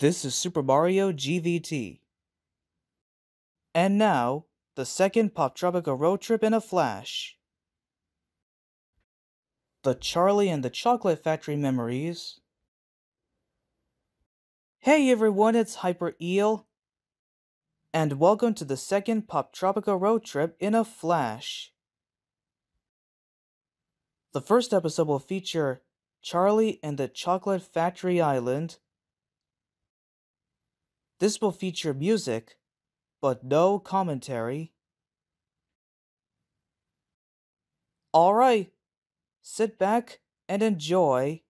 This is Super Mario GVT. And now, the second Poptropica road trip in a flash. The Charlie and the Chocolate Factory memories. Hey everyone, it's Hyper Eel. And welcome to the second Poptropica road trip in a flash. The first episode will feature Charlie and the Chocolate Factory Island. This will feature music, but no commentary. Alright, sit back and enjoy.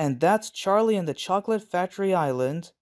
And that's Charlie and the Chocolate Factory Island.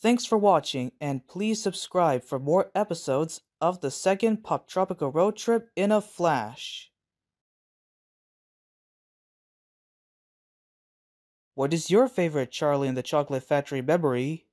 Thanks for watching, and please subscribe for more episodes of the second Poptropica road trip in a flash. What is your favorite Charlie and the Chocolate Factory memory?